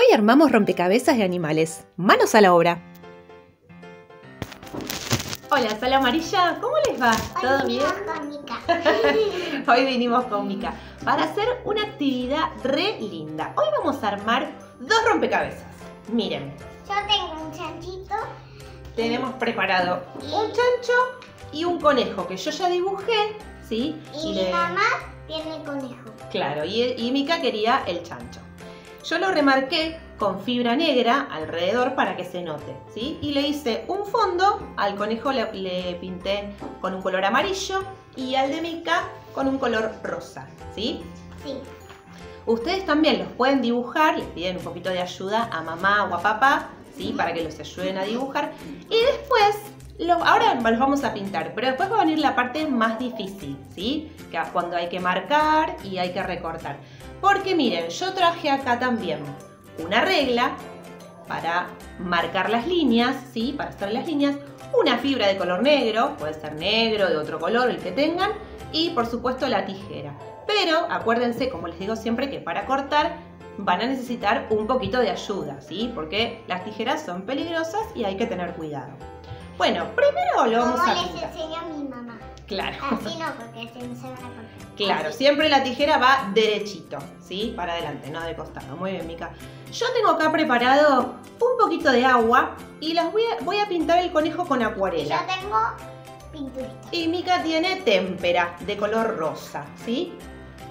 Hoy armamos rompecabezas de animales. Manos a la obra. Hola, Sala Amarilla, ¿cómo les va? ¿Todo Hoy bien? vinimos con Mica. Hoy vinimos con Mica para hacer una actividad re linda. Hoy vamos a armar dos rompecabezas. Miren, Yo tengo un chanchito. tenemos preparado un chancho y un conejo que yo ya dibujé, ¿sí? Y mi mamá tiene conejo. Claro, y, y Mica quería el chancho. Yo lo remarqué con fibra negra alrededor para que se note, ¿sí? Y le hice un fondo, al conejo le, le pinté con un color amarillo y al de Mica con un color rosa, ¿sí? Sí. Ustedes también los pueden dibujar, les piden un poquito de ayuda a mamá o a papá, ¿sí? Para que los ayuden a dibujar. Y después, ahora los vamos a pintar, pero después va a venir la parte más difícil, ¿sí? Que es cuando hay que marcar y hay que recortar. Porque miren, yo traje acá también una regla para marcar las líneas, ¿sí? Para hacer las líneas, una fibra de color negro, puede ser negro, de otro color, el que tengan, y por supuesto la tijera. Pero acuérdense, como les digo siempre, que para cortar van a necesitar un poquito de ayuda, ¿sí? Porque las tijeras son peligrosas y hay que tener cuidado. Bueno, primero lo vamos Como a les pintar. enseño a mi mamá. Claro. Así no, porque se van a. Claro, Así. siempre la tijera va derechito, ¿sí? Para adelante, no de costado. Muy bien, Mica. Yo tengo acá preparado un poquito de agua y las voy a, voy a pintar el conejo con Y yo acuarela. tengo pinturita. Y Mica tiene témpera de color rosa, ¿sí?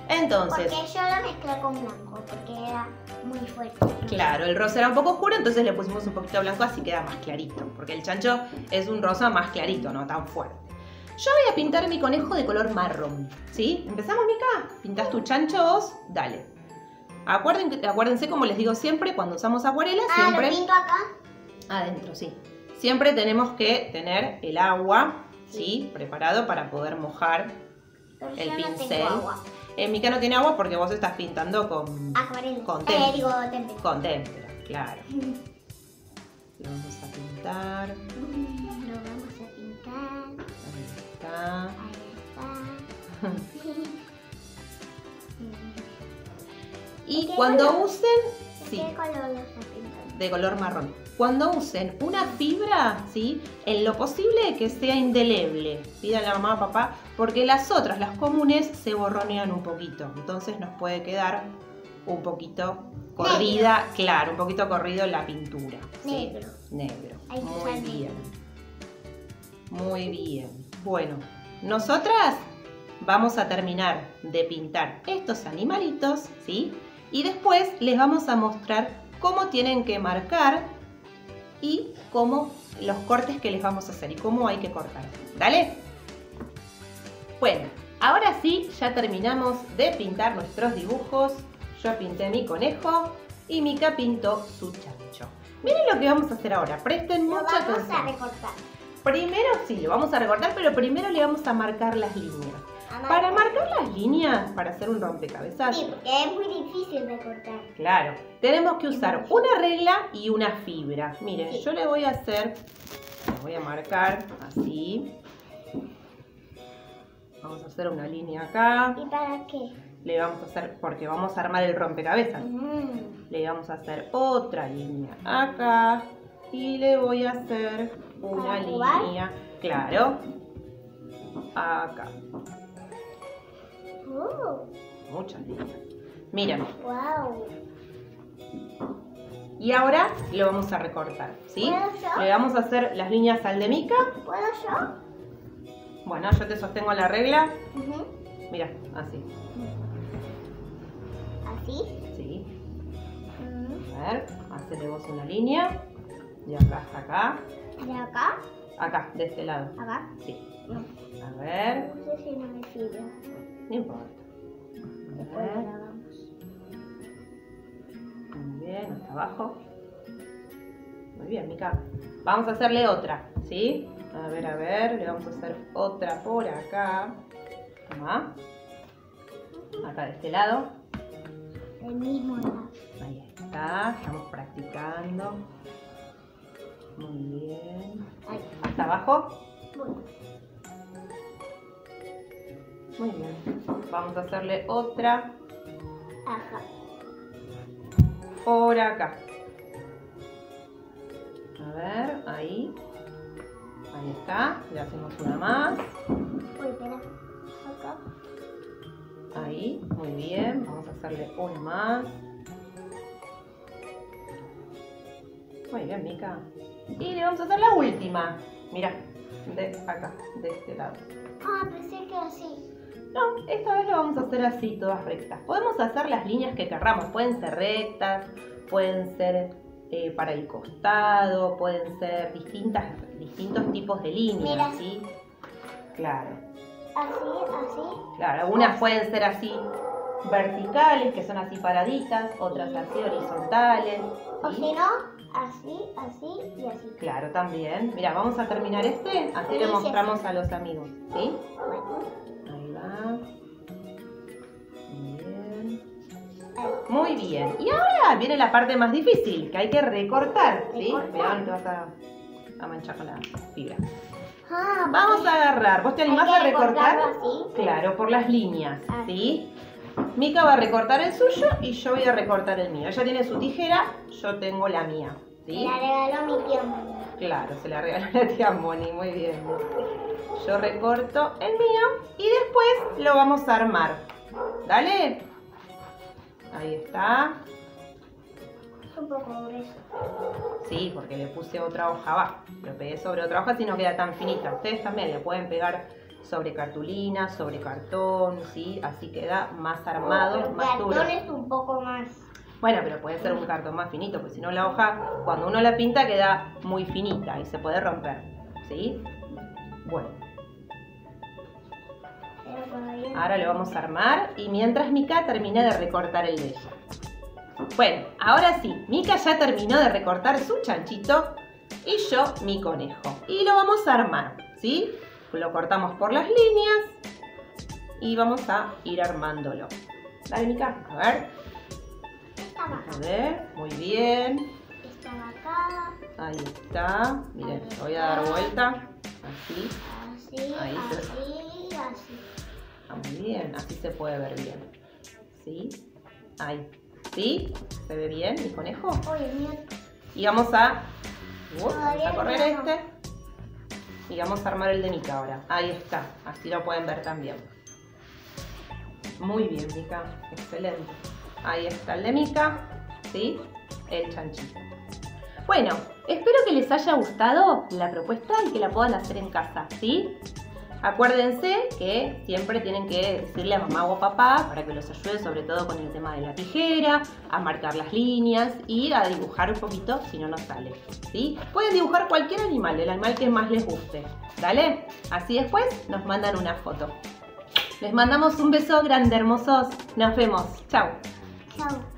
Entonces, Porque yo lo mezclé con blanco, porque era muy fuerte. claro, el rosa era un poco oscuro, entonces le pusimos un poquito blanco así queda más clarito. Porque el chancho es un rosa más clarito, no tan fuerte. Yo voy a pintar mi conejo de color marrón, ¿sí? ¿Empezamos, Mica? ¿Pintás tu chancho vos? Dale. Acuerden, acuérdense, como les digo siempre, cuando usamos acuarela, Ah, siempre lo pinto acá. adentro, sí. Siempre tenemos que tener el agua, ¿sí? Preparado para poder mojar. Pero El yo no pincel. tengo agua. En Mica no tiene agua porque vos estás pintando con, Acuarela. Con eh, témpera. digo témpera. con témpera, claro. Lo vamos a pintar. Lo vamos a pintar. Ahí está. Ahí está. Y ¿Qué cuando color? usen, ¿De sí, qué color lo estás pintando? de color marrón. Cuando usen una fibra, ¿sí? En lo posible que sea indeleble. Pídanle a mamá, papá, porque las otras, las comunes, se borronean un poquito. Entonces nos puede quedar un poquito corrida, claro, un poquito corrido la pintura. ¿sí? Negro. Negro. Hay Muy bien. negro. Muy bien. Bueno, nosotras vamos a terminar de pintar estos animalitos, ¿sí? Y después les vamos a mostrar cómo tienen que marcar y cómo los cortes que les vamos a hacer y cómo hay que cortar. ¿Dale? Bueno, ahora sí, ya terminamos de pintar nuestros dibujos. Yo pinté mi conejo y Mica pintó su chancho. Miren lo que vamos a hacer ahora. Presten Lo mucha vamos atención. a recortar. Primero sí, lo vamos a recortar, pero primero le vamos a marcar las líneas. Para marcar las líneas, para hacer un rompecabezas, Sí, porque es muy difícil de cortar. claro, tenemos que usar una regla y una fibra. Miren, Sí. yo le voy a hacer, le voy a marcar así. Vamos a hacer una línea acá. ¿Y para qué? Le vamos a hacer, porque vamos a armar el rompecabezas. Mm. Le vamos a hacer otra línea acá. Y le voy a hacer una línea, claro, acá. Oh, Muchas líneas. Miren, wow. y ahora lo vamos a recortar, ¿sí? ¿Puedo yo? Le vamos a hacer las líneas al de Mica. ¿Puedo yo? Bueno, yo te sostengo la regla. Mira, así. ¿Así? Sí. A ver, hacele vos una línea. De acá hasta acá. ¿De acá? Acá, de este lado. ¿Acá? Sí. No. A ver, No sé si no me fibra. No importa. A Después ver, la lavamos. muy bien, hasta abajo. Muy bien, Mica. Vamos a hacerle otra, ¿sí? A ver, a ver, le vamos a hacer otra por acá. Toma. Acá de este lado. El mismo lado. Ahí está, estamos practicando. Muy bien. Ahí. Hasta abajo. Bueno. Muy bien. Vamos a hacerle otra. Ajá. por acá. A ver, ahí. Ahí está. Le hacemos una más. Uy, espera. Acá. Ahí, muy bien. Vamos a hacerle una más. Muy bien, Mica. Y le vamos a hacer la última. Mira, de acá, de este lado. Ah, pensé que así. No, esta vez lo vamos a hacer así, todas rectas. Podemos hacer las líneas que querramos. Pueden ser rectas, pueden ser eh, para el costado, pueden ser distintas, distintos tipos de líneas, Mira. ¿sí? Claro. Así, así. Claro, algunas pueden ser así verticales, que son así paraditas, otras así horizontales. O si no, así, así y así. Claro, también. Mira, vamos a terminar este, así le mostramos a los amigos, ¿sí? Bueno, Muy bien. ahí. Muy bien. Y ahora viene la parte más difícil, que hay que recortar, ¿sí? Cuidado, no te vas a, a manchar con la fibra. Ah, Vamos a agarrar. ¿Vos te animás a recortar? Claro, por las líneas, Ah. ¿sí? Mica va a recortar el suyo y yo voy a recortar el mío. Ella tiene su tijera, yo tengo la mía, ¿sí? la regaló mi tío. Claro, se la regaló la tía Moni, muy bien. Yo recorto el mío y después lo vamos a armar. Dale. Ahí está. Es un poco grueso. Sí, porque le puse otra hoja abajo. Lo pegué sobre otra hoja si no queda tan finita. Ustedes también le pueden pegar sobre cartulina, sobre cartón, ¿sí? Así queda más armado, El más duro. cartón es un poco más. Bueno, pero puede ser un cartón más finito, porque si no la hoja, cuando uno la pinta, queda muy finita y se puede romper, ¿sí? Bueno, ahora lo vamos a armar y mientras Mica termina de recortar el de. Bueno, ahora sí, Mica ya terminó de recortar su chanchito y yo mi conejo. Y lo vamos a armar, ¿sí? Lo cortamos por las líneas y vamos a ir armándolo. Dale, Mica, a ver, Estaba acá. a ver, muy bien. Estaba acá. Ahí está. Miren, voy a dar vuelta. Así. Así, Ahí se- así, así. Ah, muy bien. Así se puede ver bien. ¿Sí? Ahí. ¿Sí? ¿Se ve bien mi conejo? Oye, mira. Y vamos a... Uh, vamos a correr no. este. Y vamos a armar el de Mica ahora. Ahí está. Así lo pueden ver también. Muy bien, Mica. Excelente. Ahí está el de Mica. ¿Sí? El chanchito. Bueno, espero que les haya gustado la propuesta y que la puedan hacer en casa, ¿sí? Acuérdense que siempre tienen que decirle a mamá o a papá para que los ayude sobre todo con el tema de la tijera, a marcar las líneas y a dibujar un poquito si no nos sale, ¿sí? Pueden dibujar cualquier animal, el animal que más les guste, ¿dale? Así después nos mandan una foto. Les mandamos un beso grande, hermosos. Nos vemos. Chao. Chao.